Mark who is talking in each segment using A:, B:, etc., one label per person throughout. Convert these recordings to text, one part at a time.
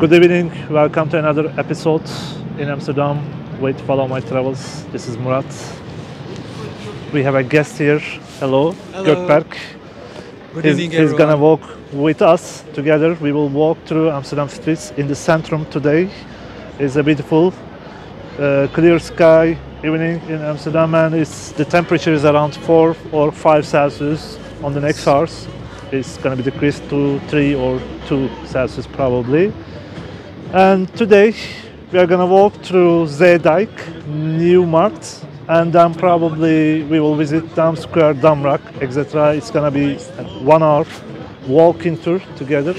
A: Good evening, welcome to another episode in Amsterdam with Follow My Travels. This is Murat. We have a guest here. Hello,
B: Hello.
A: Gökberk.
B: Good
A: He's,
B: evening,
A: he's gonna
B: everyone.
A: walk with us together. We will walk through Amsterdam streets in the centrum today. It's a beautiful, uh, clear sky evening in Amsterdam, and it's the temperature is around four or five Celsius. On the next hours, it's gonna be decreased to three or two Celsius probably. And today we are gonna walk through Zeedijk, Nieuwmarkt, and then probably we will visit Dam Square, Damrak, etc. It's gonna be one hour walking tour together.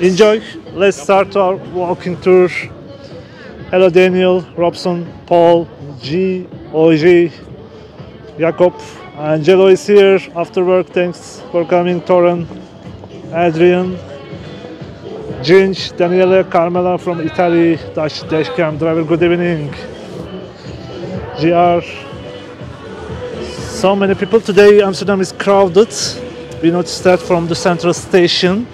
A: Enjoy. Let's start our walking tour. Hello Daniel, Robson, Paul, G, OG, Jakob, Angelo is here after work. Thanks for coming, Toran, Adrian, Ginge, Daniela, Carmela from Italy, Dash Dashcam driver. Good evening. GR. So many people today. Amsterdam is crowded. We noticed that from the central station.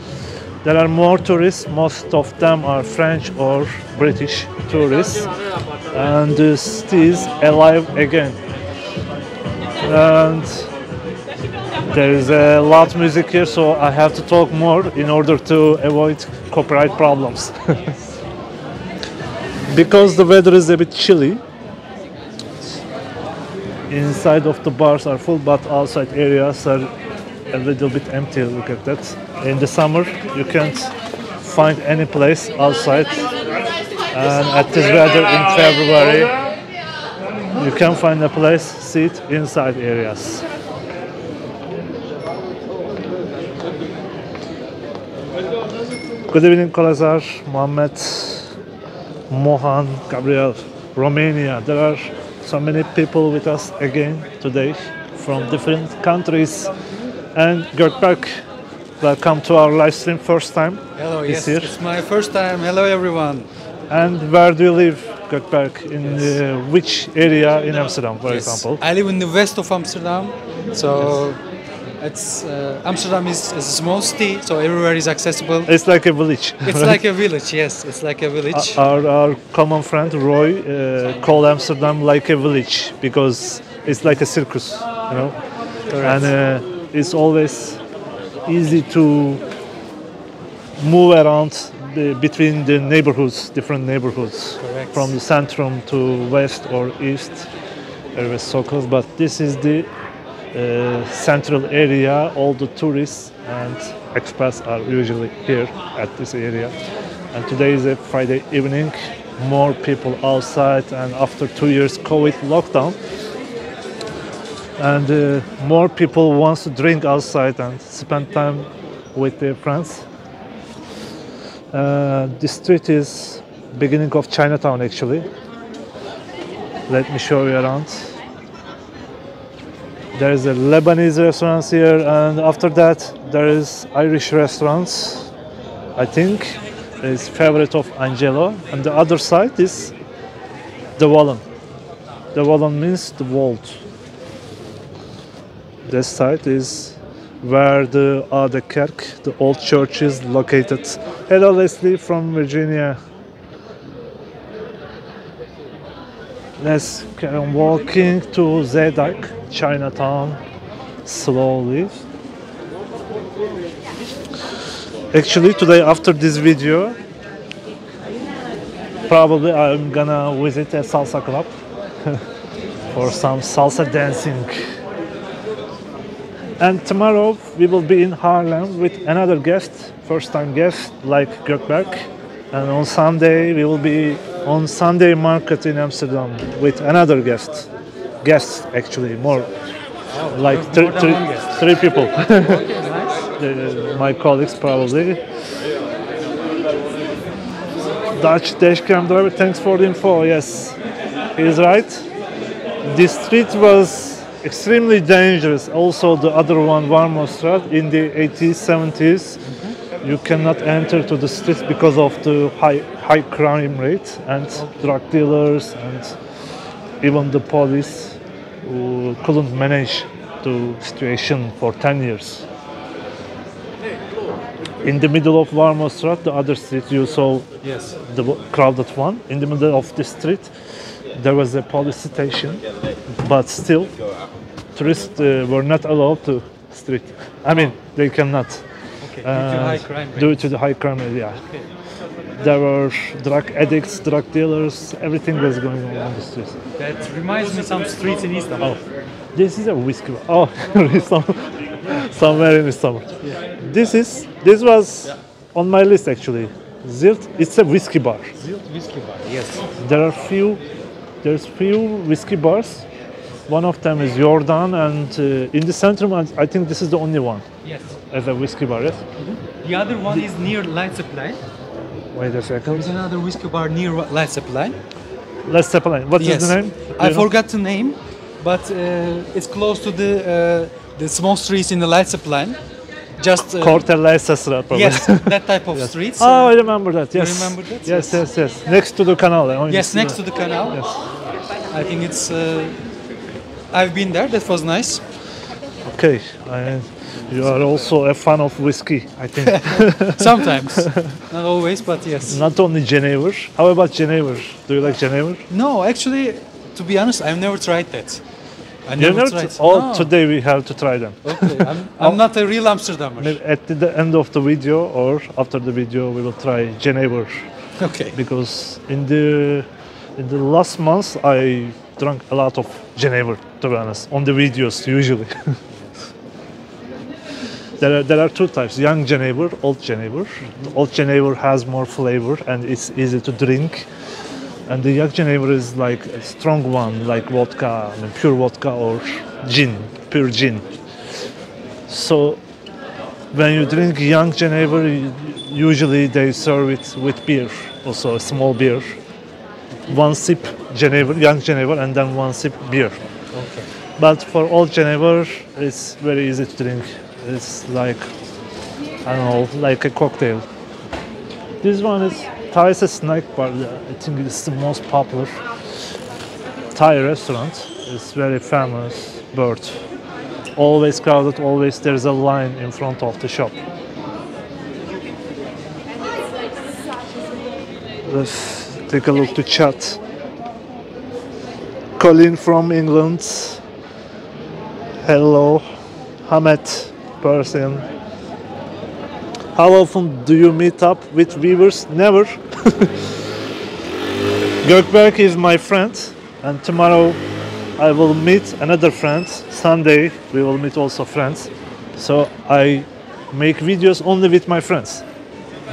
A: There are more tourists. Most of them are French or British tourists, and the city is alive again. And there is a loud music here, so I have to talk more in order to avoid copyright problems. because the weather is a bit chilly, inside of the bars are full, but outside areas are a little bit empty. Look at that. In the summer, you can't find any place outside, and at this weather in February, you can find a place sit inside areas. Good evening, Kolazar, Mohammed, Mohan, Gabriel, Romania. There are so many people with us again today from different countries. And Gökberk, welcome to our live stream first time.
B: Hello, yes,
A: year.
B: it's my first time. Hello, everyone.
A: And where do you live, Gökberk? In uh, which area in Amsterdam, for
B: Yes,
A: example?
B: I live in the west of Amsterdam, so it's uh, Amsterdam is, is a small city, so everywhere is accessible.
A: It's like a village.
B: It's like a village. Yes, it's like a village.
A: our, our common friend Roy uh, called Amsterdam like a village because it's like a circus, you know, and uh, it's always easy to move around the, between the neighborhoods, different neighborhoods,
B: Correct.
A: from the centrum to west or east. Everywhere so close, but this is the uh, central area. All the tourists and expats are usually here at this area. And today is a Friday evening. More people outside, and after two years COVID lockdown, and uh, more people wants to drink outside and spend time with their friends. Uh, street is beginning of Chinatown actually. Let me show you around. There is a Lebanese restaurant here, and after that there is Irish restaurants. I think is favorite of Angelo, and the other side is the Wallen. The Wallen means the vault. This side is where the uh, Oude Kerk, the old church, is located. Hello, Leslie from Virginia. Let's carry on walking to Zeedijk, Chinatown, slowly. Actually, today after this video, probably I'm gonna visit a salsa club for some salsa dancing. And tomorrow we will be in Haarlem with another guest, first time guest like Gökberk. And on Sunday we will be on Sunday market in Amsterdam with another guest. Guests actually, more like
B: more
A: three, three, three people.
B: okay, nice.
A: The- my colleagues probably. Dutch dashcam driver, thanks for the info. Yes, he's right. This street was extremely dangerous. Also, the other one, Warmoesstraat, in the 80s, 70s, you cannot enter to the streets because of the high high crime rate and drug dealers and even the police who couldn't manage the situation for 10 years. In the middle of Warmoesstraat, the other street, you saw
B: Yes.
A: the crowded one. In the middle of the street, there was a police station, but still, tourists uh, were not allowed to street. I mean, they cannot.
B: Okay.
A: uh,
B: Due to high crime rate.
A: due to the high crime area. There were drug addicts, drug dealers, everything was going on on the streets.
B: That reminds me some streets in Istanbul.
A: Oh, this is a whiskey bar. Oh, somewhere in Istanbul. This is this was on my list actually. Zilt, it's a whiskey bar.
B: Zilt whiskey bar. Yes.
A: There are few, there's few whiskey bars. One of them is Jordaan, and uh, in the center, I I think this is the only one
B: Yes.
A: As a whiskey bar. Yes.
B: The other one is near Leidseplein.
A: Wait a second.
B: There's another whiskey bar near
A: Leidseplein. Step line. What is the name?
B: I
A: know?
B: forgot the name, but uh, it's close to the uh, the small streets in the Leidseplein. Just uh,
A: Cortella Esasra, probably.
B: yes, that type of streets.
A: Oh, I remember that. Yes.
B: remember that?
A: Yes,
B: Yes.
A: yes, yes. Next to the canal. eh?
B: yes, next to the canal.
A: Yes.
B: I think it's. Uh, I've been there. That was nice.
A: Okay. And you are also a fan of whiskey, I think.
B: Sometimes, not always, but yes.
A: Not only jenever. How about jenever? Do you like jenever?
B: No, actually, to be honest, I've never tried that. I never
A: never
B: tried.
A: tr- Oh,
B: No.
A: today we have to try them.
B: Okay, I'm, I'm oh. not a real Amsterdamer.
A: Maybe At the- end of the video or after the video, we will try jenever
B: Okay.
A: because in the in the last months I drank a lot of jenever. To be honest, on the videos usually. There are, there are two types, young jenever, old jenever. The mm-hmm. old jenever has more flavor and it's easy to drink. And the young jenever is like a strong one, like vodka, I mean, pure vodka or gin, pure gin. So when you drink young jenever, you- usually they serve it with beer, also a small beer. One sip jenever, young jenever, and then one sip beer.
B: Okay.
A: But for old jenever, it's very easy to drink. It's like, I don't know, like a cocktail. This one is Thai's snack bar. Uh, I think it's the most popular Thai restaurant. It's very famous bird. Always crowded, always there's a line in front of the shop. Let's take a look to chat. Colin from England. Hello, Hamed person. How often do you meet up with viewers? Never. Gökberk is my friend, and tomorrow I will meet another friend. Sunday we will meet also friends. So I make videos only with my friends,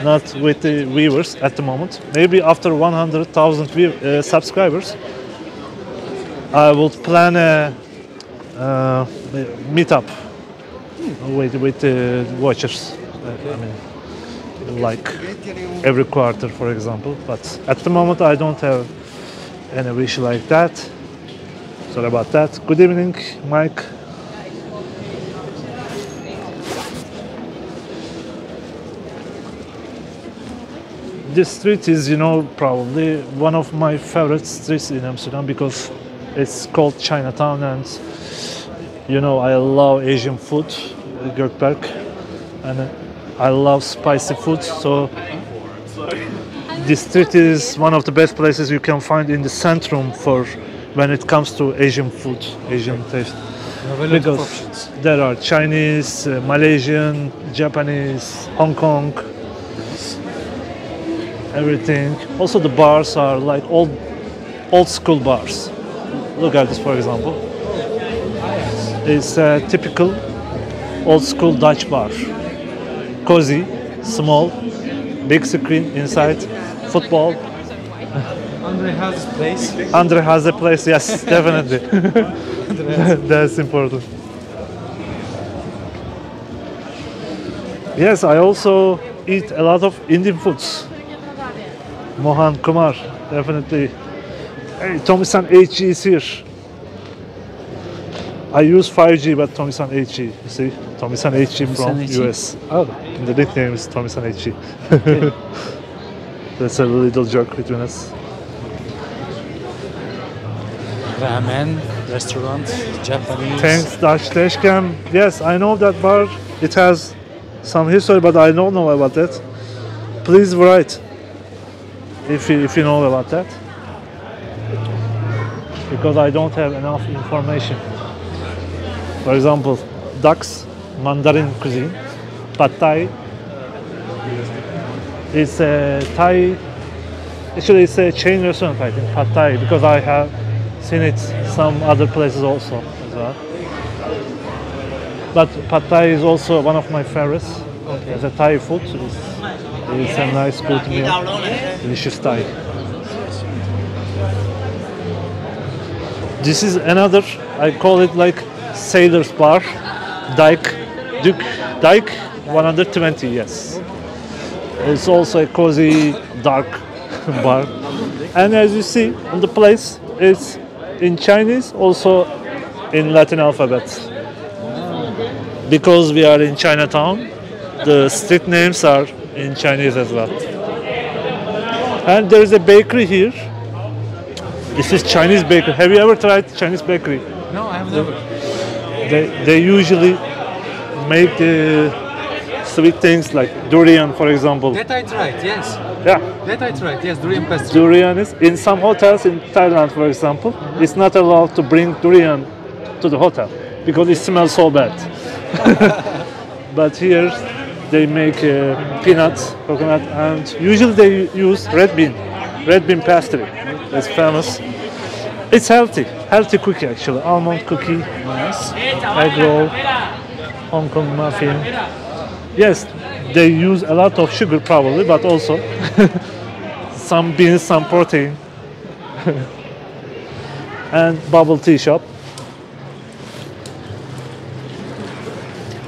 A: not with the viewers at the moment. Maybe after 100,000 uh, subscribers, I will plan a uh, meetup with with the watchers. Uh, I mean, like every quarter, for example. But at the moment, I don't have any wish like that. Sorry about that. Good evening, Mike. This street is, you know, probably one of my favorite streets in Amsterdam because it's called Chinatown and you know I love Asian food, Gökberk, and uh, I love spicy food. So this street is one of the best places you can find in the centrum for when it comes to Asian food, Asian taste.
B: You have a lot of
A: Because there are Chinese, uh, Malaysian, Japanese, Hong Kong, everything. Also the bars are like old, old school bars. Look at this, for example. It's a typical old school Dutch bar. Cozy, small, big screen inside, football.
B: Andre has a place.
A: Andre has a place, yes, definitely. That's important. Yes, I also eat a lot of Indian foods. Mohan Kumar, definitely. Hey, Tomisan HG is here. I use 5G, but Tomisan HG. You see, Tomisan HG from
B: Tomisan
A: US.
B: Oh,
A: The nickname is Tomisan HG. That's a little joke between us.
B: ramen restaurant, Japanese.
A: Thanks, Dutch Dashcam. Yes, I know that bar. It has some history, but I don't know about that. Please write if you, if you know about that, because I don't have enough information. For example, ducks, Mandarin cuisine, pad thai. It's a Thai. Actually, it's a chain restaurant, I think, pad thai, because I have seen it some other places also as well. But pad thai is also one of my favorites. As a Thai food, it's, it's a nice good meal, delicious Thai. This is another, I call it like sailor's bar, Dyke, Duke, Dyke 120, yes. It's also a cozy, dark bar. And as you see on the place, it's in Chinese, also in Latin alphabet. Because we are in Chinatown, the street names are in Chinese as well. And there is a bakery here. This is Chinese bakery. Have you ever tried Chinese bakery?
B: No, I have never.
A: They, they usually make the sweet things like durian, for example.
B: That I tried, yes.
A: Yeah,
B: That I tried, yes, durian pastry.
A: durian is in some hotels in Thailand, for example, it's not allowed to bring durian to the hotel because it smells so bad. but here they make uh, peanuts, coconut, and usually they use red bean, red bean pastry. It's famous. It's healthy, healthy cookie actually. Almond cookie,
B: Nice.
A: egg roll, Hong Kong muffin. Yes, they use a lot of sugar probably, but also some beans, some protein. and bubble tea shop.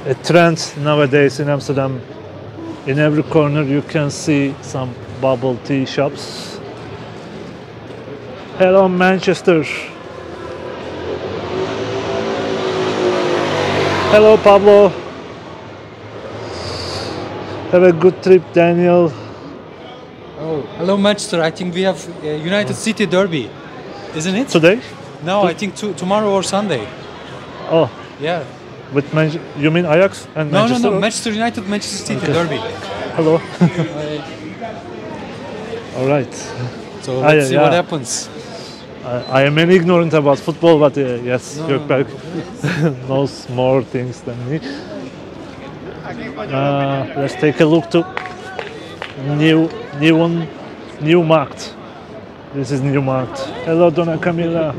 A: A trend nowadays in Amsterdam. In every corner you can see some bubble tea shops. Hello Manchester. Hello Pablo. Have a good trip, Daniel.
B: Oh, hello Manchester. I think we have uh, United City Derby, isn't it?
A: Today?
B: No, I think to, tomorrow or Sunday.
A: Oh,
B: Yeah.
A: with Man- you mean Ajax and
B: No,
A: Manchester?
B: no, no.
A: or-
B: Manchester United, Manchester City Derby.
A: Hello. All right.
B: So
A: Ah,
B: let's
A: yeah,
B: see what happens.
A: I, I am an ignorant about football, but uh, yes,
B: No,
A: Gökberk knows more things than me. Uh, let's take a look to new, new one, new marked. This is new marked. Hello, Donna Camila.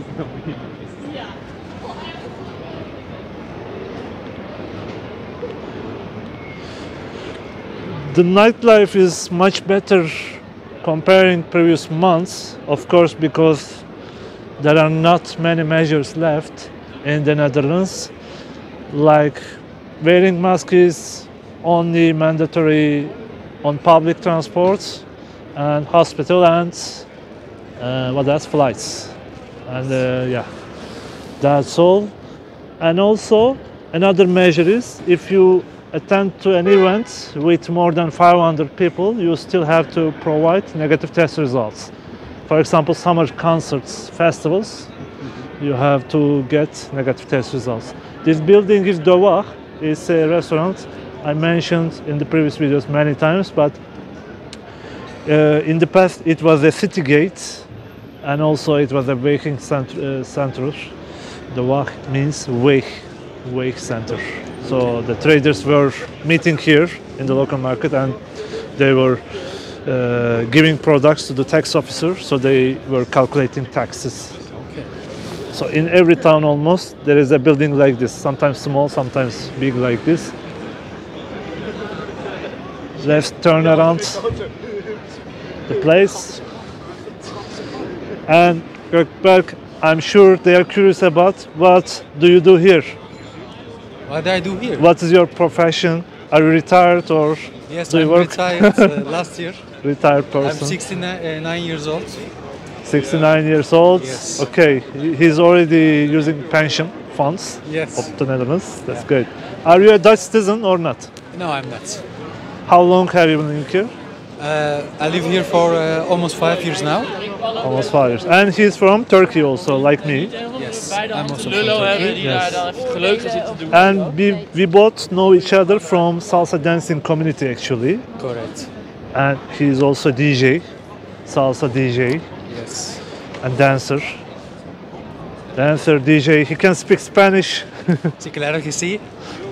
A: the nightlife is much better comparing previous months, of course, because there are not many measures left in the Netherlands. Like wearing mask is only mandatory on public transports and hospital and uh, what else? Flights. And uh, yeah, that's all. And also another measure is if you attend to an event with more than 500 people, you still have to provide negative test results. For example, summer concerts, festivals, you have to get negative test results. This building is De Waag, it's a restaurant I mentioned in the previous videos many times, but uh, in the past it was a city gate and also it was a waking cent- uh, center. Means wake, wake center. So the traders were meeting here in the local market and they were uh, giving products to the tax officer, so they were calculating taxes. Okay. So in every town almost there is a building like this, sometimes small, sometimes big like this. Let's turn around the place. And Gökberk, I'm sure they are curious about what do you do here?
B: What do I do here?
A: What is your profession? Are you retired or
B: Yes,
A: do you
B: I'm
A: work?
B: retired uh, last year.
A: retired person?
B: I'm
A: person?
B: 69 uh, years old.
A: 69 years old.
B: Yes.
A: Okay, he's already using pension funds
B: Yes.
A: of the Netherlands. That's great. Are you a Dutch citizen or not?
B: No, I'm not.
A: How long have you been here?
B: Uh, I live here for uh, almost five years now.
A: Almost five years. And he's from Turkey also, like me.
B: Yes, I'm also from Turkey.
C: die daar dan even het leuk zitten doen.
A: And we, we both know each other from salsa dancing community actually.
B: Correct.
A: And he's also DJ, salsa DJ
B: Yes.
A: and dancer. Dancer, DJ. He can speak Spanish.
B: Sí, claro que sí.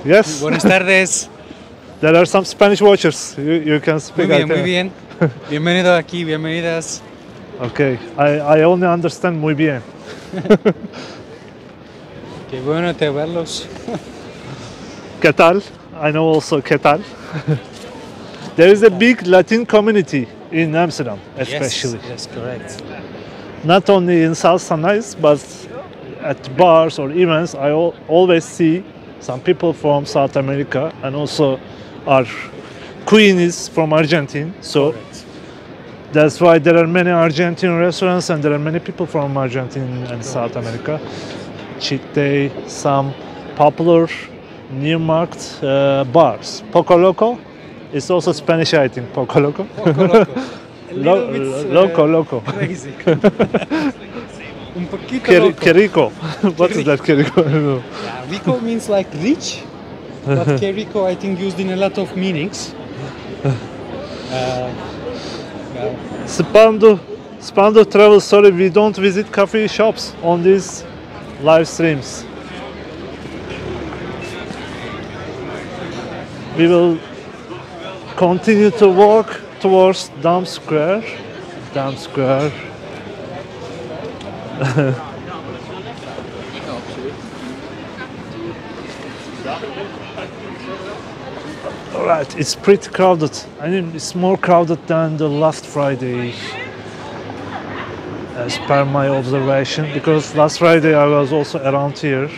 A: Yes.
B: Buenas tardes.
A: There are some Spanish watchers. You, you can speak. I
B: bien, muy bien. Bienvenido aquí, bienvenidas.
A: Okay. I, I only understand muy bien.
B: Qué bueno te verlos.
A: ¿Qué tal? I know also ¿Qué tal? There is a big Latin community in Amsterdam, especially.
B: Yes, yes, correct.
A: Not only in salsa nights, but at bars or events, I al- always see some people from South America, and also our queen is from Argentina. So
B: Correct.
A: that's why there are many Argentine restaurants, and there are many people from Argentina and South America. Day, some popular new market uh, bars. Poco Loco is also Spanish, I think. Poco Loco.
B: Poco loco.
A: Lo-
B: bit, uh,
A: loco, loco.
B: Crazy. Un poquito
A: Qué,
B: loco.
A: qué rico. what is that? Qué rico? I.
B: Yeah, rico means like rich, but que rico I think used in a lot of meanings. Uh, yeah.
A: Spando, Spando Travel, sorry, we don't visit coffee shops on these live streams. We will continue to walk towards Dam Square. Dam Square. Alright, it's pretty crowded. I mean, it's more crowded than the last Friday, as per my observation, because last Friday I was also around here.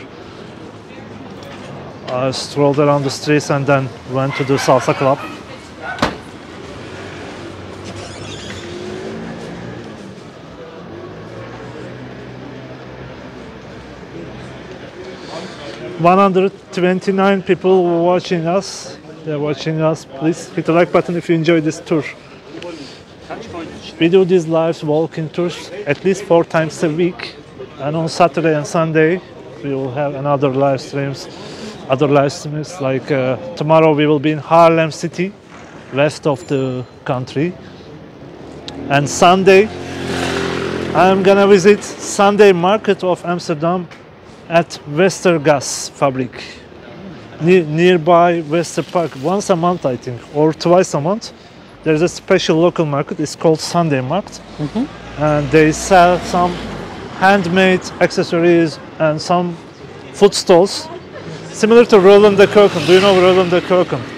A: I strolled around the streets and then went to the salsa club. One hundred twenty-nine people watching us. They're watching us. Please hit the like button if you enjoy this tour. We do these live walking tours at least four times a week, and on Saturday and Sunday we will have another live streams. Other live streams like uh, tomorrow we will be in Haarlem City, west of the country, and Sunday I'm gonna visit Sunday Market of Amsterdam at Westergasfabriek ne- nearby Westerpark once a month, I think, or twice a month. There's a special local market. It's called Sunday Market, mm-hmm. and they sell some handmade accessories and some food stalls, similar to Rollende Keukens. Do you know Rollende Keukens?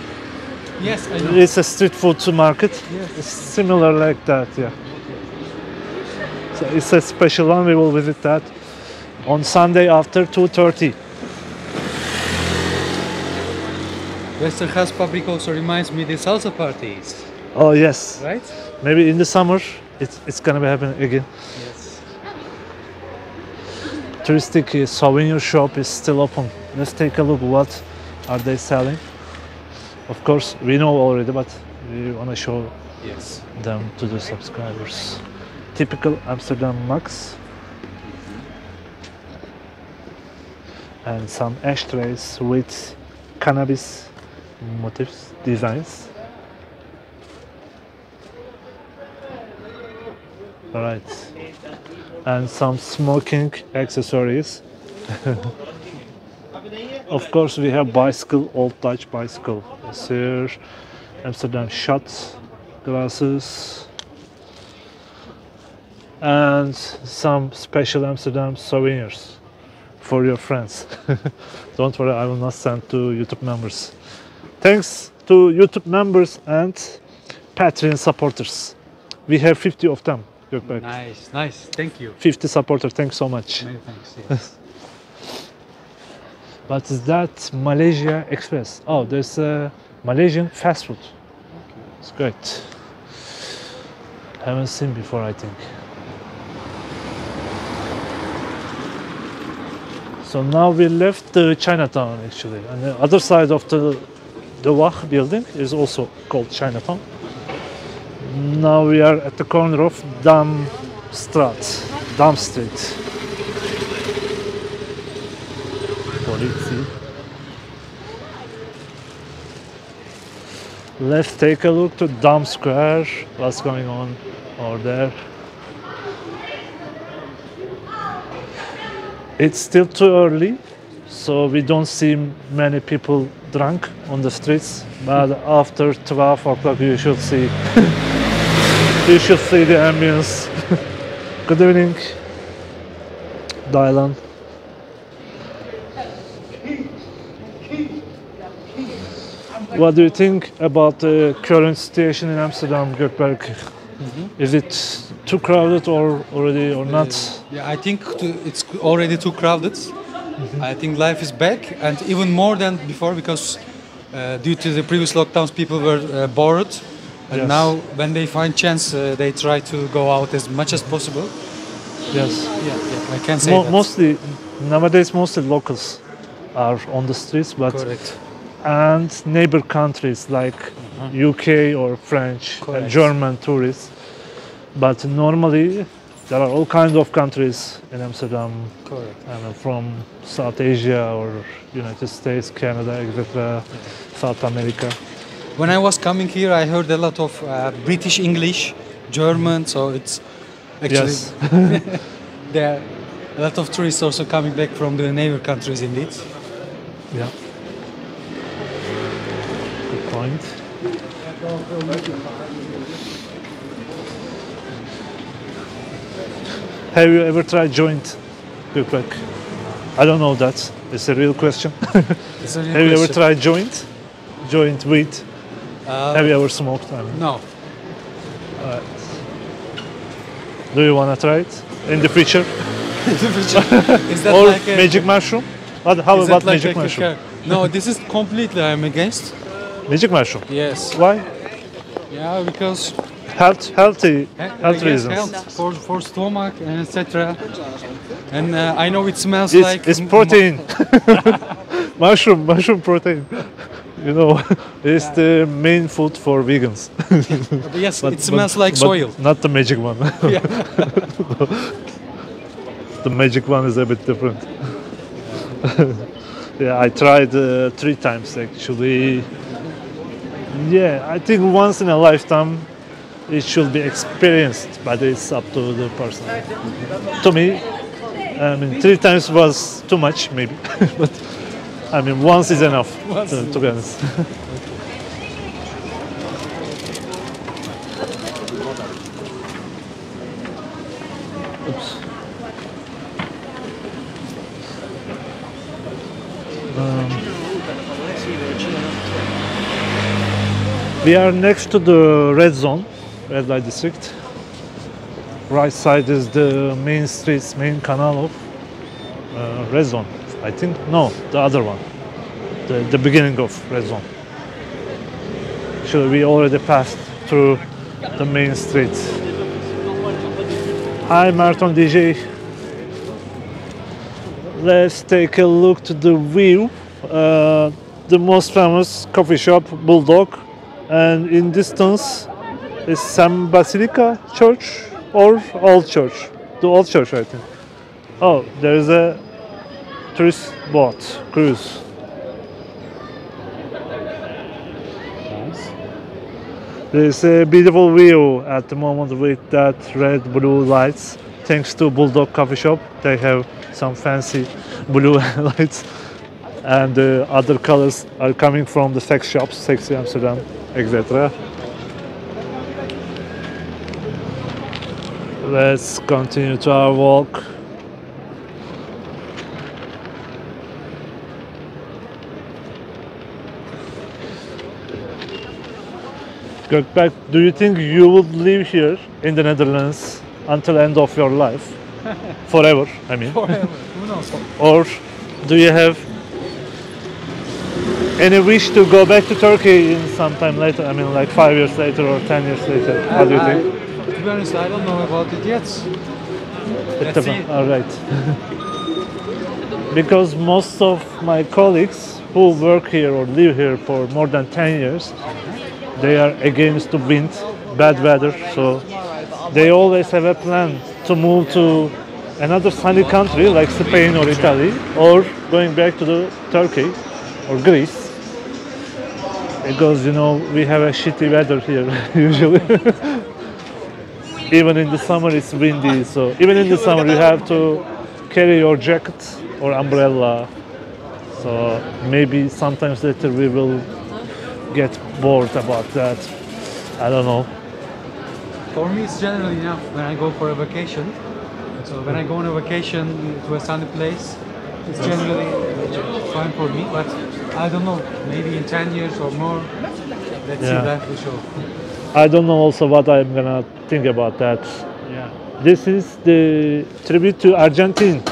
B: Yes, I know.
A: It's a street food market. It's similar like that, yeah. So it's a special one. We will visit that on Sunday after 2:30.
B: Westerhouse Public also reminds me the salsa parties,
A: Oh yes.
B: right?
A: Maybe in the summer it's, it's gonna be happening again.
B: Yes.
A: Touristic uh, souvenir shop is still open. Let's take a look. What are they selling? Of course, we know already, but we wanna show
B: Yes.
A: them to the subscribers. Typical Amsterdam mugs and some ashtrays with cannabis motifs, designs. Alright. And some smoking accessories. of course, we have bicycle, old Dutch bicycle. Here, Amsterdam shots, glasses, and some special Amsterdam souvenirs for your friends. Don't worry, I will not send to YouTube members. Thanks to YouTube members and Patreon supporters. We have 50 of them. Gökberk.
B: Nice, nice. Thank you.
A: 50 supporters, thanks so much.
B: Many thanks. Yes.
A: But is that Malaysia Express? Oh, there's a Malaysian fast food. It's great. Haven't seen before, I think. So now we left the Chinatown actually, and the other side of the the building is also called Chinatown. Now we are at the corner of Damstraat, Dam Street. Politie. Let's take a look to Dam Square. What's going on over there? It's still too early, so we don't see many people drunk on the streets. But after 12 o'clock, you should see. you should see the ambience. Good evening, Dylan. What do you think about the current situation in Amsterdam, Gökberk? Mm-hmm. Is it too crowded or already or not?
B: Yeah, I think it's already too crowded. I think life is back and even more than before because uh, due to the previous lockdowns, people were uh, bored. And
A: Yes.
B: now, when they find chance, uh, they try to go out as much as possible.
A: Yes.
B: Yeah, yeah I can say
A: Mo-
B: that.
A: mostly nowadays, mostly locals are on the streets, but
B: Correct.
A: and neighbor countries like UK or French, and German tourists. But normally, there are all kinds of countries in Amsterdam,
B: Correct.
A: I mean, from South Asia or United States, Canada, etc., South America.
B: When I was coming here, I heard a lot of uh, British English, German, so it's actually
A: Yes.
B: there are a lot of tourists also coming back from the neighbor countries indeed.
A: Yeah. Good point. Have you ever tried joint, Gökberk? I don't know that. It's a real question.
B: A real
A: Have you ever tried joint? Joint weed?
B: Uh,
A: Have you ever smoked? I mean,
B: No.
A: do you want to try it in the future? In the future.
B: Is that
A: or
B: like a,
A: magic mushroom? What, how about
B: like
A: magic mushroom?
B: No, this is completely I'm against.
A: Magic mushroom.
B: Yes.
A: Why?
B: Yeah, because
A: Health, healthy, health
B: guess
A: reasons.
B: health for for stomach and etc. And uh, I know it smells
A: It's,
B: like
A: it's protein. mushroom, mushroom protein. You know, it's the main food for vegans.
B: yes, it smells like
A: but
B: soil.
A: Not the magic one.
B: Yeah.
A: the magic one is a bit different. yeah, I tried uh, three times actually. Yeah, I think once in a lifetime it should be experienced, but it's up to the person. To me, I mean, three times was too much, maybe, but I mean, once is enough, to, to be honest. Oops. Um, we are next to the red zone, red light district. Right side is the main streets, main canal of uh, red zone. I think no, the other one, the, the beginning of red zone. Actually, we already passed through the main street. Hi, Marathon DJ. Let's take a look to the view. Uh, the most famous coffee shop, Bulldog, and in distance is San Basilica Church or Old Church. The Old Church, I think. Oh, there is a tourist boat cruise. There's a beautiful view at the moment with that red blue lights. Thanks to Bulldog Coffee Shop, they have some fancy blue lights, and the other colors are coming from the sex shops, Sexy Amsterdam, etc. Let's continue to our walk. Gökberk, do you think you would live here in the Netherlands until end of your life? Forever, I mean.
B: Forever. Who knows?
A: Or do you have any wish to go back to Turkey in some time later? I mean, like five years later or ten years later. What do you
B: I-
A: think?
B: To be honest, I don't know about it yet.
A: Let's
B: see.
A: All right. because most of my colleagues who work here or live here for more than 10 years, they are against the wind bad weather, so they always have a plan to move to another sunny country like Spain or Italy, or going back to the Turkey or Greece. Because you know we have a shitty weather here usually. even in the summer it's windy, so even in the summer you have to carry your jacket or umbrella. So maybe sometimes later we will get bored about that. I don't know.
B: For me, it's generally enough when I go for a vacation. So when I go on a vacation to a sunny place, it's generally fine for me. But I don't know, maybe in 10 years or more, let's
A: Yeah.
B: see that for show.
A: I don't know also what I'm gonna think about that.
B: Yeah.
A: This is the tribute to Argentine.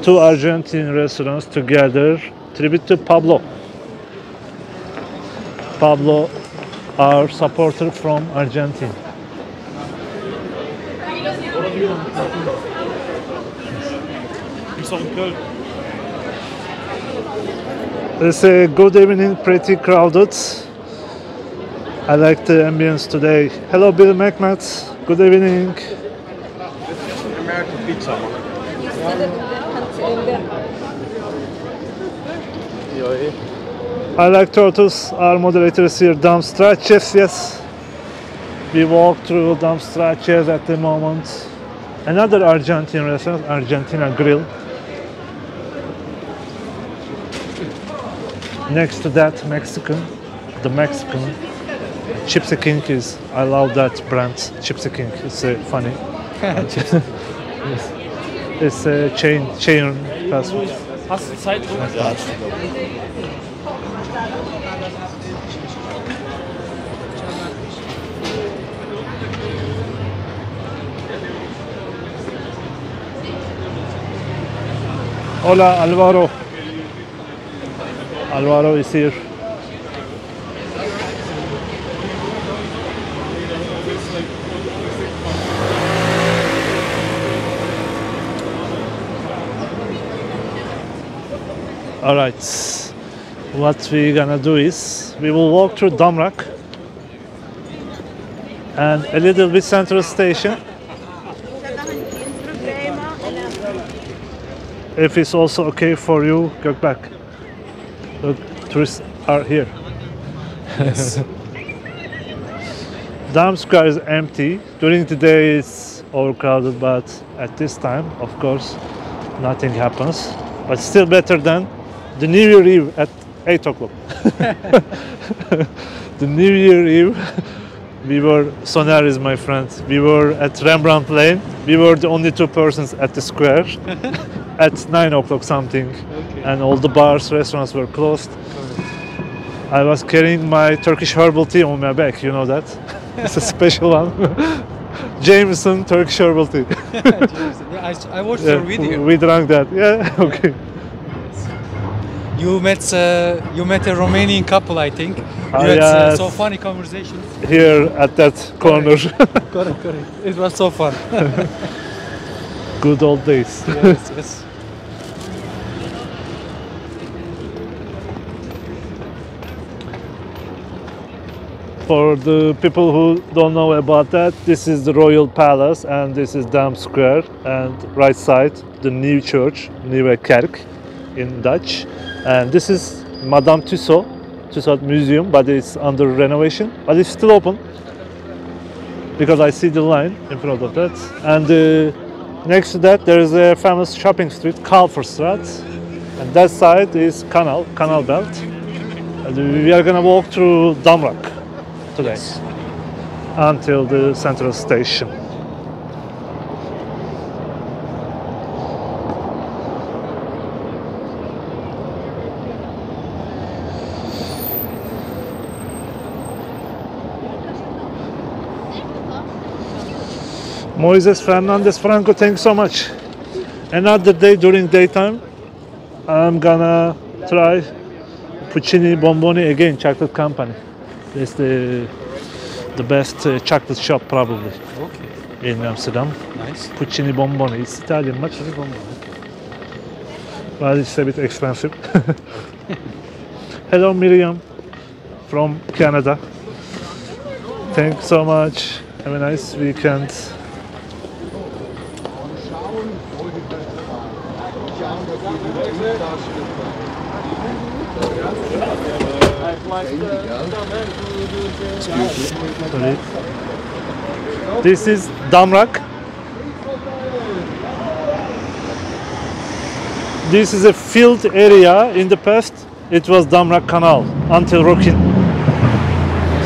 A: Two Argentine restaurants together. Tribute to Pablo. Pablo, our supporter from Argentina. It's a good evening, pretty crowded. I like the ambience today. Hello, Bill Mehmet. Good evening.
D: American pizza.
A: I like turtles. Our moderator is here, Dam Straches. Yes, we walk through Dam Straches at the moment. Another Argentine restaurant, Argentina Grill. Next to that, Mexican, the Mexican. Chipsy King is, I love that brand, Chipsy King. It's uh, funny. Yes. It's a chain, chain fast food.
C: Hast du Zeit? Ja.
A: Hola, Alvaro. Alvaro is here. All right. What we're gonna do is we will walk through Damrak and a little bit Central Station. if it's also okay for you, go back. Look, tourists are here. Dam Square is empty. During the day it's overcrowded, but at this time, of course, nothing happens. But still better than the New Year Eve at 8 o'clock. the New Year Eve, we were, Sonar is my friend, we were at Rembrandtplein. We were the only two persons at the square at 9 o'clock something. And all the bars, restaurants were closed. I was carrying my Turkish herbal tea on my back, you know that? it's a special one. Jameson Turkish herbal tea.
B: Yeah, I, s- I watched
A: Yeah,
B: your video.
A: we drank that. Yeah, okay.
B: You met uh, you met a Romanian couple, I think. You
A: Ah,
B: had uh,
A: yes.
B: so funny conversations.
A: Here at that corner.
B: correct, correct. It was so fun.
A: Good old days.
B: yes, yes.
A: For the people who don't know about that, this is the Royal Palace and this is Dam Square and right side the new church, Nieuwe Kerk in Dutch. And this is Madame Tussauds, Tussauds Museum, but it's under renovation, but it's still open because I see the line in front of that. And uh, next to that, there is a famous shopping street, Kalverstraat, and that side is Canal, Canal Belt. And we are gonna walk through Damrak today until the central station. Moises Fernandez Franco, thanks so much. Another day during daytime, I'm gonna try Puccini Bomboni again, chocolate company. It's the the best uh, chocolate shop probably
B: Okay,
A: in Amsterdam.
B: nice.
A: Puccini Bomboni. It's Italian much, but it's a bit expensive. Hello Miriam from Canada. Thank you so much. Have a nice weekend. Uh, Sorry. This is Damrak. This is a field area. In the past, it was Damrak Canal until Rokin.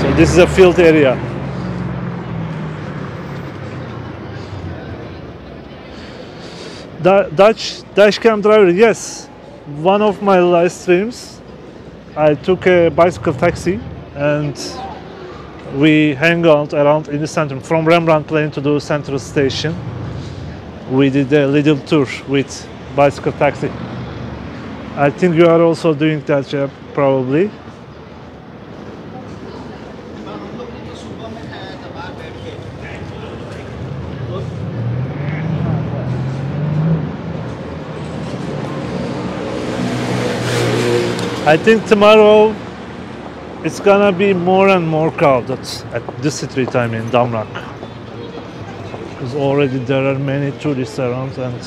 A: So this is a field area. Da- Dutch dashcam driver, yes. One of my live streams, I took a bicycle taxi and we hang out around in the center from Rembrandtplein to the central station. We did a little tour with bicycle taxi. I think you are also doing that job probably. I think tomorrow it's gonna be more and more crowded at this street I mean Damrak. Because already there are many tourists around and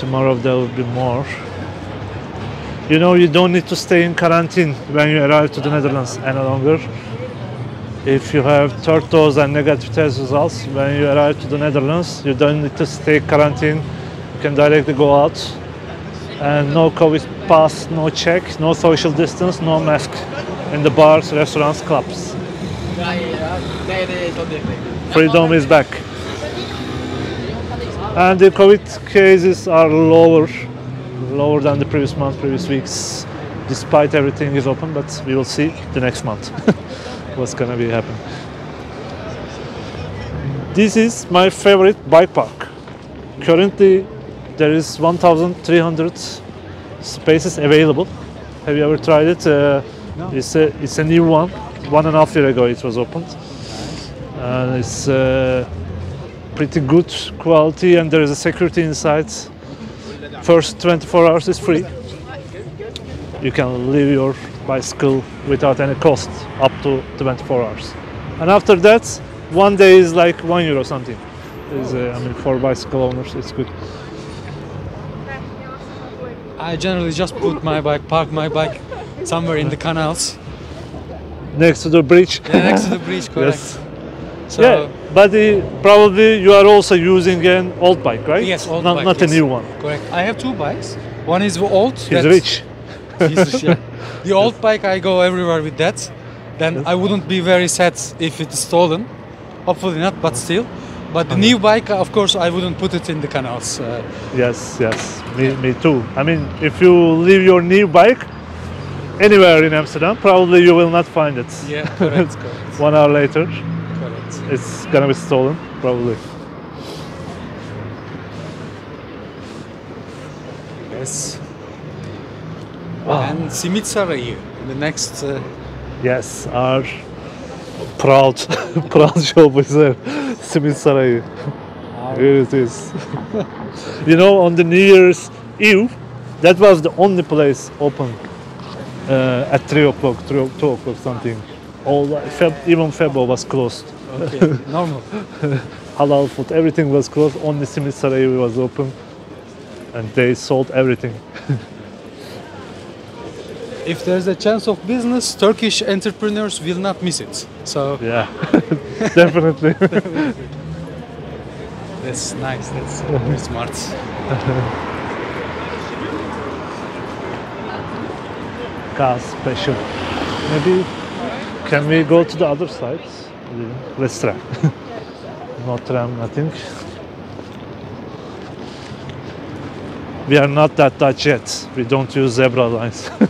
A: tomorrow there will be more. You know you don't need to stay in quarantine when you arrive to the Netherlands any longer. If you have third dose and negative test results when you arrive to the Netherlands, you don't need to stay quarantine. You can directly go out and no COVID pass, no check, no social distance, no mask in the bars, restaurants, clubs. Freedom is back. And the COVID cases are lower, lower than the previous month, previous weeks, despite everything is open, but we will see the next month what's gonna be happening. This is my favorite bike park. Currently there is 1,300 spaces available. Have you ever tried it? Uh,
B: No.
A: It's a it's a new one. One and a half year ago it was opened, and it's uh, pretty good quality. And there is a security inside. First 24 hours is free. You can leave your bicycle without any cost up to 24 hours. And after that, one day is like one euro something. Is uh, I mean for bicycle owners it's good.
B: I generally just put my bike, park my bike somewhere in the canals.
A: Next to the bridge.
B: Yeah, next to the bridge, correct.
A: yes.
B: So
A: yeah, but uh, probably you are also using an old bike, right?
B: Yes, old
A: not,
B: bike,
A: Not
B: yes.
A: a new one.
B: correct. I have two bikes. One is old.
A: He's rich.
B: Jesus, yeah. The old bike I go everywhere with that. Then I wouldn't be very sad if it's stolen. Hopefully not, but still. But the new bike, of course, I wouldn't put it in the canals. Uh,
A: Yes, yes, me, me too. I mean, if you leave your new bike anywhere in Amsterdam, probably you will not find it.
B: yeah, correct, correct,
A: One hour later,
B: correct.
A: it's gonna be stolen, probably.
B: Yes.
A: Wow.
B: And Simit Sarayı, the next. Uh,
A: Yes, our proud, proud shop is there, Simit. Here it is. you know, on the New Year's Eve, that was the only place open uh, at 3 o'clock, 3 o- 2 o'clock, something. All Feb, even Febo was closed.
B: okay, normal.
A: Halal food, everything was closed. Only Simit was open, and they sold everything.
B: If there's a chance of business, Turkish entrepreneurs will not miss it. So
A: Yeah, definitely.
B: that's nice. That's very smart.
A: Car special. Maybe can we go to the other side? Let's try. no tram, nothing. We are not that Dutch yet. We don't use zebra lines.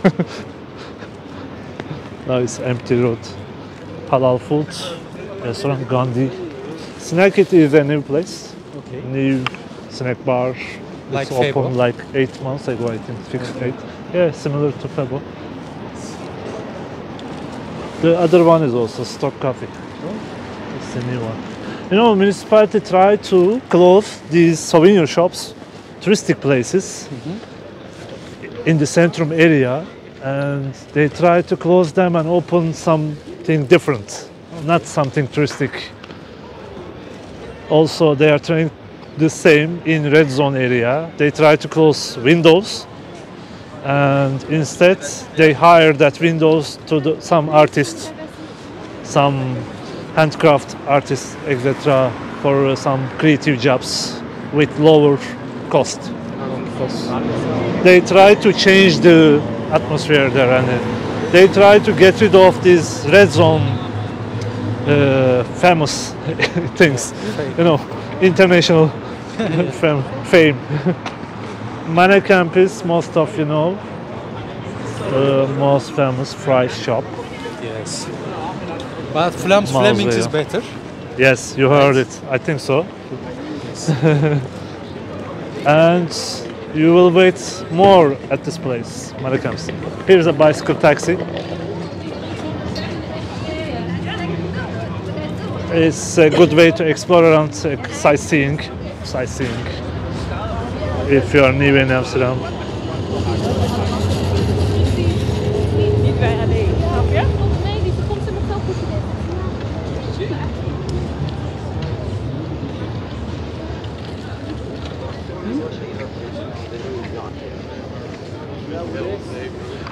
A: now it's empty road. Halal food, restaurant Gandhi. Snack It is a new place,
B: Okay.
A: new snack bar.
B: Like
A: it's open
B: Febo?
A: like eight months ago, I think, six, eight. Yeah, similar to Febo. The other one is also Stock Coffee. Oh. It's the new one. You know, municipality tried to close these souvenir shops, touristic places in the centrum area, and they try to close them and open something different. not something touristic. Also, they are trying the same in red zone area. They try to close windows, and instead they hire that windows to the, some artists, some handcraft artists, etc., for uh, some creative jobs with lower cost. They try to change the atmosphere there, and uh, they try to get rid of these red zone uh, famous things, you know, international fam- fame. Manneken Pis, most of you know, the most famous fry shop.
B: Yes. But Flams Vleminckx is better.
A: Yes, you heard it. I think so. And you will wait more at this place, Manneken Pis. Here's a bicycle taxi. It's a good way to explore around uh, sightseeing. Sightseeing. If you are new in Amsterdam.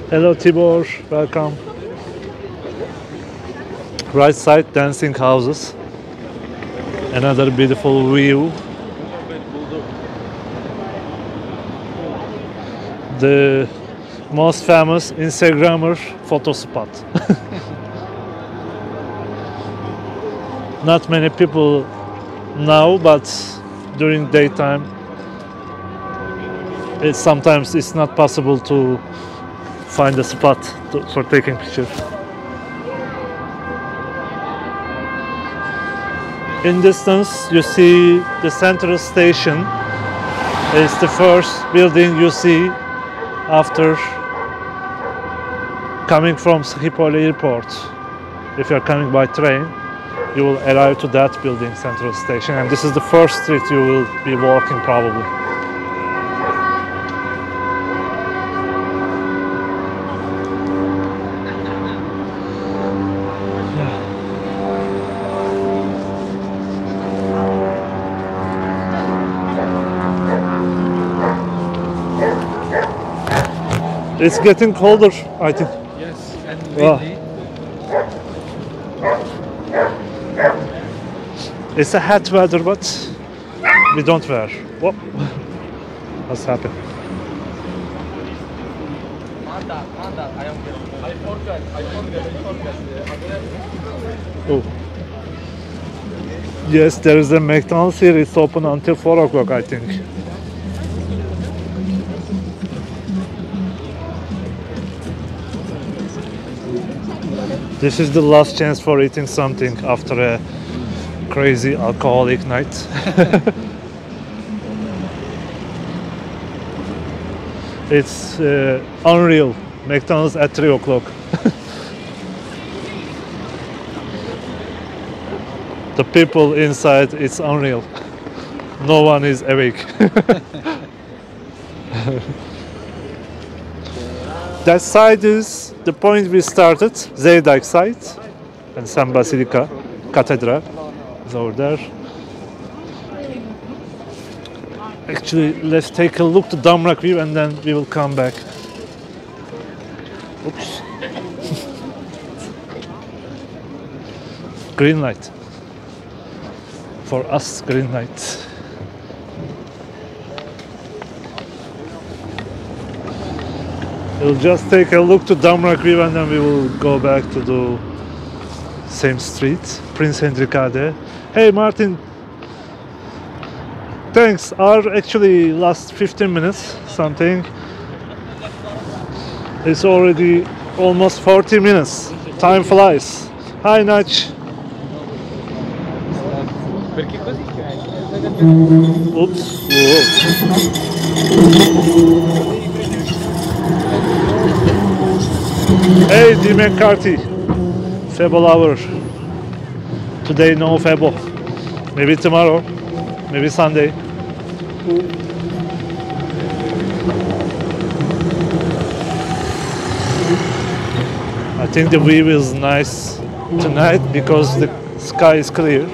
A: Hello Tibor, welcome. Right side dancing houses. Another beautiful view. The most famous Instagrammer photo spot. Not many people now, but during daytime, it sometimes it's not possible to find a spot to, for taking pictures. In distance, you see the central station. It's the first building you see after coming from Schiphol Airport. If you are coming by train, you will arrive to that building, central station, and this is the first street you will be walking probably. It's getting colder, I think.
B: Yes, and
A: Wow.
B: windy.
A: It's a hot weather, but we don't wear. Whoop. What's happened? Oh. Yes, there is a McDonald's here. It's open until 4 o'clock, I think. This is the last chance for eating something after a crazy alcoholic night. it's uh, unreal. McDonald's at 3 o'clock. the people inside, it's unreal. No one is awake. that side is the point we started, Zeedijk side, and San Basilica Cathedral is over there. Actually, let's take a look to Damrak view and then we will come back. Oops. green light. For us, green light. We'll just take a look to Damrak view and then we will go back to the same street, Prins Hendrikkade. Hey Martin, thanks. Our actually last 15 minutes something. It's already almost 40 minutes. Time flies. Hi Nach. Oops. Whoa. Hey D McCarthy. Fable hour. Today no Fable. Maybe tomorrow. Maybe Sunday. I think the view is nice tonight because the sky is clear.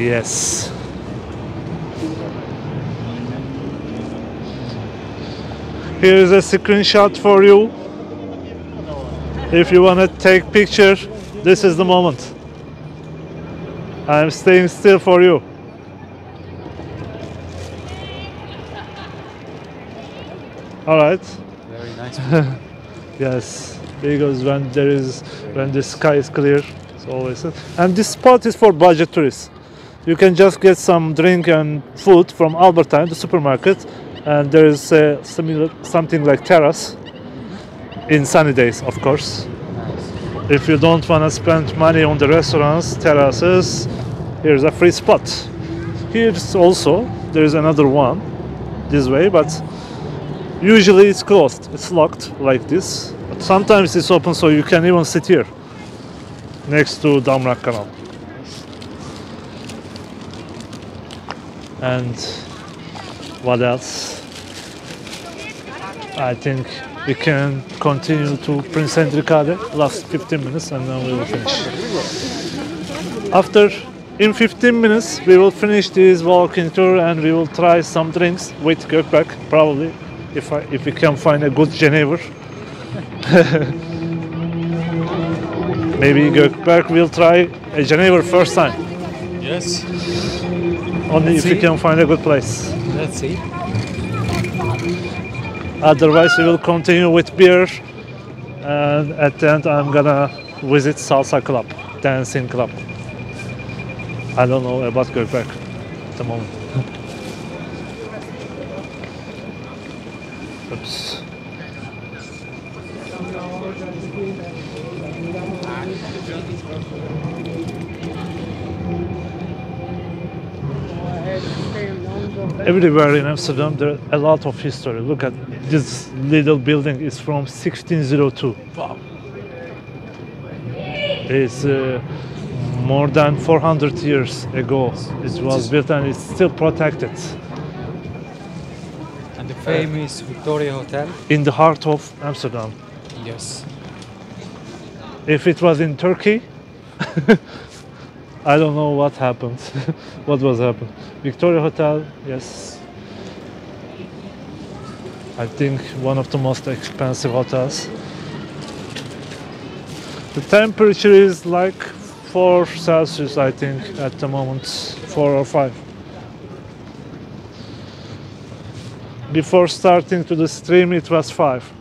A: Yes. Here is a screenshot for you. If you want to take picture, this is the moment. I'm staying still for you. All right.
B: Very nice.
A: Yes, because when there is when the sky is clear, it's always. And this spot is for budget tourists. You can just get some drink and food from Albert Heijn, the supermarket, and there is a similar something like terrace. In sunny days, of course. If you don't want to spend money on the restaurants, terraces, here's a free spot. Here's also there is another one this way, but usually it's closed. It's locked like this. But sometimes it's open, so you can even sit here next to Damrak Canal. And what else? I think we can continue to Prins Hendrikkade last 15 minutes and then we will finish. After in 15 minutes we will finish this walking tour and we will try some drinks with Gökberk probably if I, if we can find a good jenever. Maybe Gökberk will try a jenever first time
C: Yes.
A: Only if we
B: See?
A: can find a good place.
B: Let's see.
A: Otherwise, we will continue with beer, and at the end, I'm gonna visit salsa club, dancing club. I don't know about Gökberk at the moment. Oops. Everywhere in Amsterdam, there a lot of history. Look at this little building is from 1602.
C: Wow.
A: It's uh, more than 400 years ago. It was built and it's still protected
B: And the famous Victoria Hotel.
A: in the heart of Amsterdam.
B: Yes.
A: If it was in Turkey, I don't know what happened. what was happened? Victoria Hotel, yes. I think one of the most expensive hotels. The temperature is like 4 Celsius, I think, at the moment, 4 or 5. Before starting to the stream, it was 5.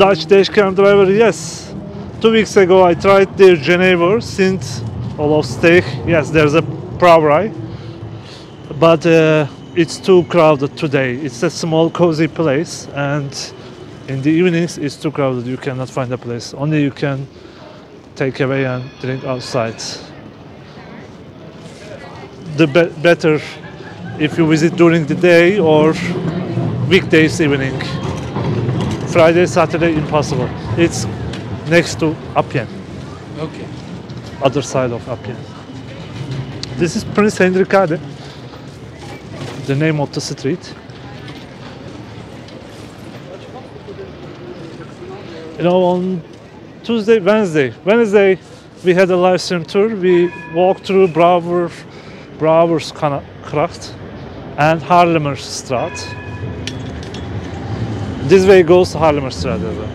A: Dutch dashcam driver, yes. Two weeks ago I tried the jenever Sint Olofsteeg. Yes, there's a Brouwerij. But uh, it's too crowded today. It's a small cozy place and in the evenings it's too crowded. You cannot find a place. Only you can take away and drink outside. The be- better if you visit during the day or weekdays evening. Friday, Saturday, impossible. It's next to Appian,
B: Okay.
A: other side of Appian. This is Prins Hendrikkade, the name of the street. You know, on Tuesday, Wednesday, Wednesday, we had a live stream tour. We walked through Brouwer, Brouwersgracht and Haarlemmerstraat. This way goes to as well.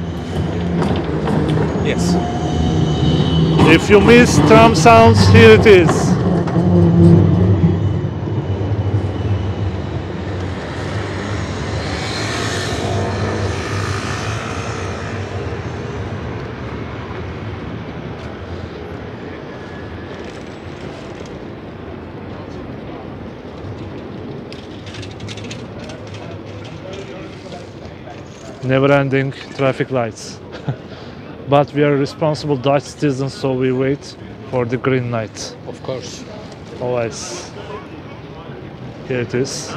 B: Yes.
A: If you miss tram sounds, here it is. Never ending traffic lights. but we are responsible Dutch citizens, so we wait for the green light.
B: Of course.
A: Always. Here it is.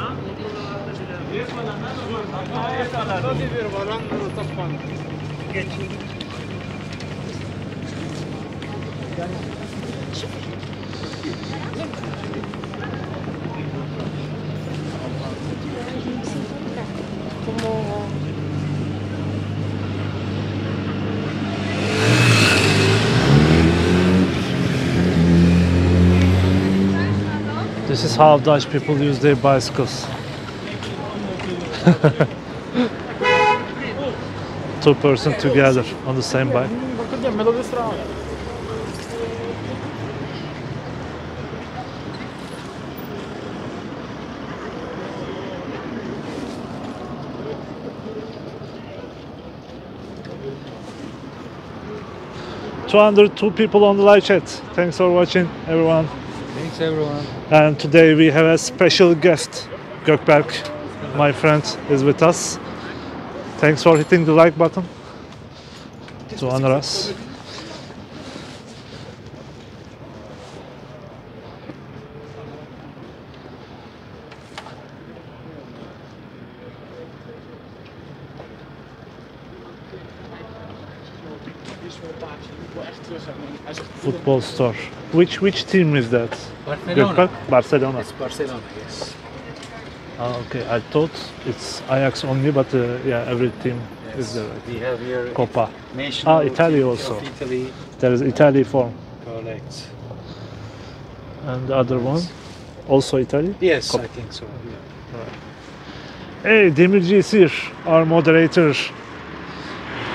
A: How Dutch people use their bicycles. Two person together on the same bike. Two hundred two people on the live chat. Thanks for watching, everyone.
B: Thanks everyone.
A: And today we have a special guest, Gökberk, my friend, is with us. Thanks for hitting the like button to honor us. Football store. Which which team is that?
B: Barcelona.
A: Barcelona.
B: It's Barcelona, yes.
A: Ah, okay. I thought it's Ajax only, but uh, yeah, every team is there.
B: We have here
A: Coppa.
B: national
A: Ah, Italy also.
B: Italy.
A: There is Italy form,
B: Correct.
A: and the other one also Italy.
B: Yes,
A: Cop-
B: I think so. Yeah.
A: Hey, Demirci is here, our moderator.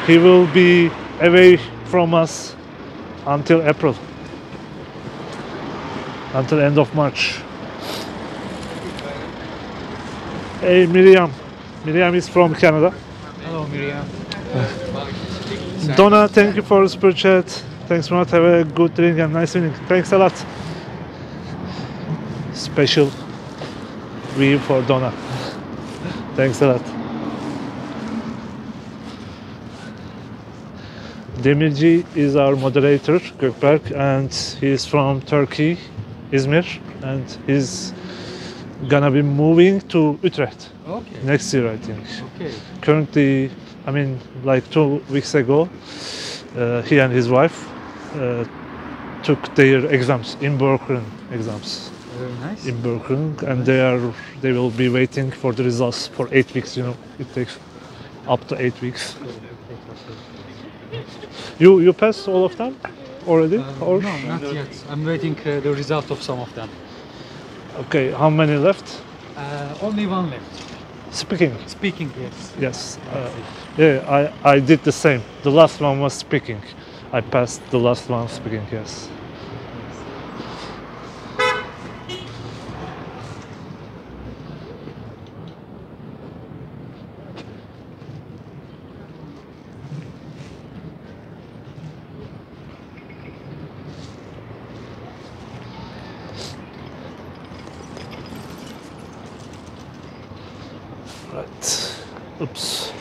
A: He will be away from us until April, until the end of March. Hey, Miriam. Miriam is from Canada.
B: Hello, Miriam.
A: Donna, thank you for the super chat. Thanks for not have a good drink and nice evening. Thanks a lot. Special view for Donna. Thanks a lot. Demirci is our moderator, Gökberk, and he is from Turkey, Izmir, and he's gonna be moving to Utrecht
B: Okay.
A: next year, I think
B: Okay.
A: currently, I mean, like two weeks ago, uh, he and his wife uh, took their exams inburgering exams
B: Very nice.
A: inburgering, and they are they will be waiting for the results for eight weeks. You know, it takes up to eight weeks. You you passed all of them already,
B: Uh,
A: or
B: no, not yet. I'm waiting uh, the result of some of them.
A: okay? How many left?
B: Uh, only one left.
A: Speaking.
B: Speaking, yes.
A: Yes. Uh, yeah, I, I did the same. The last one was speaking. I passed the last one speaking, yes. Right. Oops.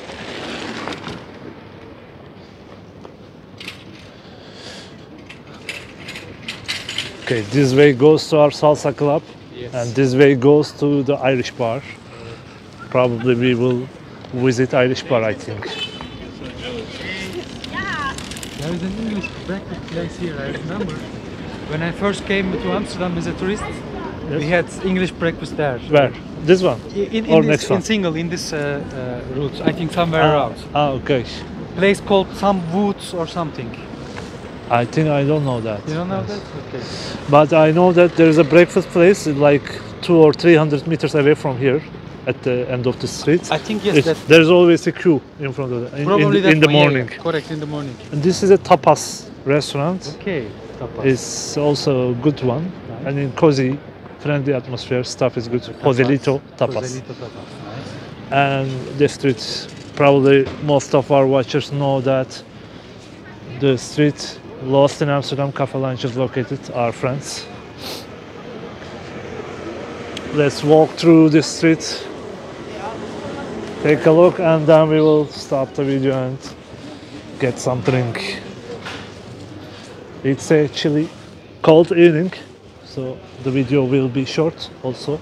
A: Okay, this way goes to our salsa club,
B: Yes.
A: and this way goes to the Irish bar. Probably we will visit Irish bar, I think.
B: There is an English breakfast place here, I remember. When I first came to Amsterdam as a tourist, we had English breakfast there.
A: Where? This one?
B: In, in,
A: Or
B: this,
A: next
B: in
A: one?
B: single, in this uh, uh, route, I think somewhere
A: Ah,
B: around.
A: ah, okay.
B: Place called some Woods or something.
A: I think I don't know that.
B: You don't know
A: Yes.
B: that? Okay.
A: But I know that there is a breakfast place like two or three hundred meters away from here, at the end of the street.
B: I think yes, that
A: there's always a queue in front of the in,
B: probably
A: in,
B: that
A: in the morning.
B: Correct, in the morning.
A: And this is a tapas restaurant.
B: Okay. tapas.
A: It's also a good one.
B: Nice.
A: I mean, cozy, friendly atmosphere. Stuff is good. Joselito tapas.
B: Joselito tapas. Nice.
A: And the street. Probably most of our watchers know that the street Lost in Amsterdam Cafe Lounge is located. Our friends. Let's walk through this street. Take a look, and then we will stop the video and get some drink. It's a chilly, cold evening, so the video will be short. Also,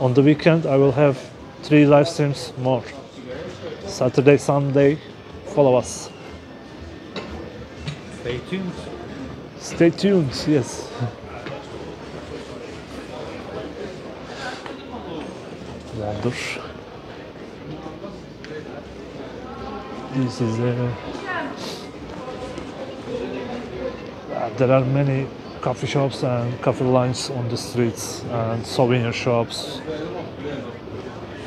A: on the weekend I will have three live streams more. Saturday, Sunday, follow us.
B: Stay tuned.
A: Stay tuned, yes. Wonder. This is a. Uh, there are many coffee shops and coffee lines on the streets and souvenir shops.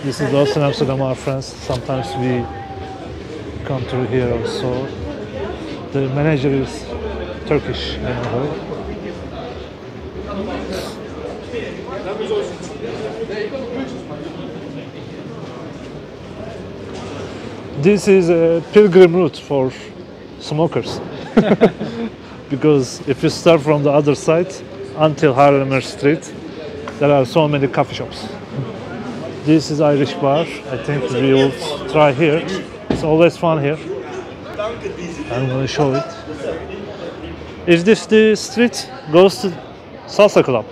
A: This is also in Amsterdam, our friends. Sometimes we come through here also. The manager is Turkish. This is a pilgrim route for smokers. because if you start from the other side until Haarlemmer Street, there are so many coffee shops. This is Irish bar. I think we will try here. It's always fun here. I'm going to show it. Is this the street goes to Salsa Club?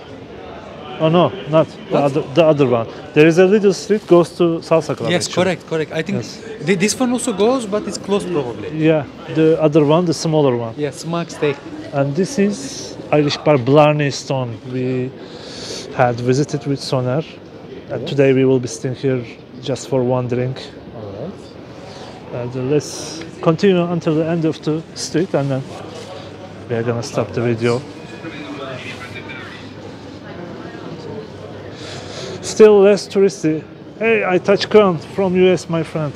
A: Oh no, not the other, the other one. There is a little street goes to Salsa Club.
B: Yes,
A: actually.
B: correct, correct. I think
A: Yes.
B: thi- this one also goes, but it's closed probably.
A: Yeah, the other one, the smaller one.
B: Yeah, Smack Steak.
A: And this is Irish bar Blarney Stone. We had visited with Sonar. And today we will be staying here just for one drink. And uh, let's continue until the end of the street and then we are gonna stop the video. Still less touristy. Hey, I touch Khan from US, my friend.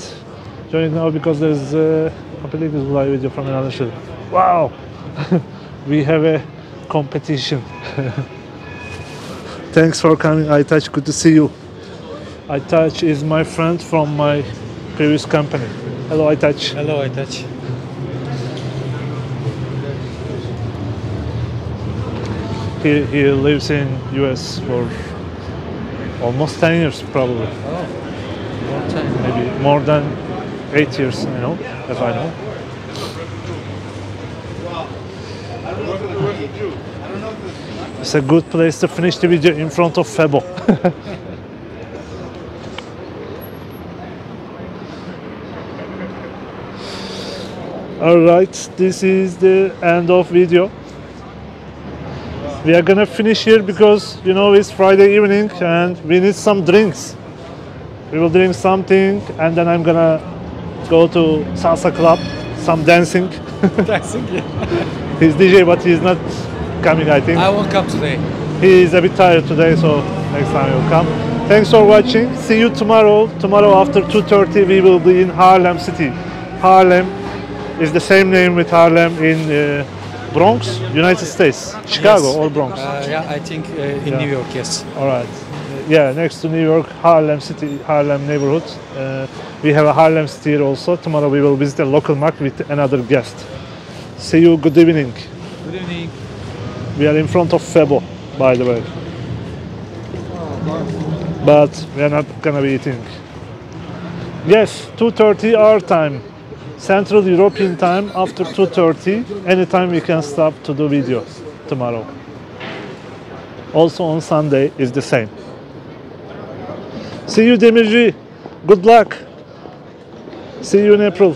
A: Join now because there's uh, a completely live video from another show. Wow, we have a competition. Thanks for coming, I touch. Good to see you. I touch is my friend from my previous company. Hello, I touch.
B: Hello, I touch.
A: He, he lives in US for almost 10 years probably.
B: Oh, Long time.
A: Maybe more than 8 years, I know, if I know. It's a good place to finish the video in front of Febo. Alright, this is the end of video. We are gonna finish here because you know it's Friday evening and we need some drinks. We will drink something and then I'm gonna go to salsa club, some dancing.
B: Dancing, yeah.
A: He's DJ but he's not coming I think.
B: I won't come today.
A: He is a bit tired today so next time he'll come. Thanks for watching. See you tomorrow. Tomorrow after 2.30 we will be in Haarlem City. Haarlem is the same name with Harlem in uh, Bronx, United States. Chicago
B: Yes.
A: or Bronx?
B: Uh, yeah, I think uh, in
A: Yeah.
B: New York, yes.
A: All right. Yeah, next to New York, Harlem City, Harlem neighborhood. Uh, we have a Haarlem here also. Tomorrow we will visit a local market with another guest. See you. Good evening.
B: Good evening.
A: We are in front of Febo, by the way. But we are not gonna be eating. Yes, 2:30 our time, Central European time. After 2:30, anytime we can stop to do videos tomorrow. Also on Sunday is the same. See you, Demirci. Good luck. See you in April.